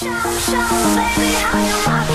show, show, baby, how you rock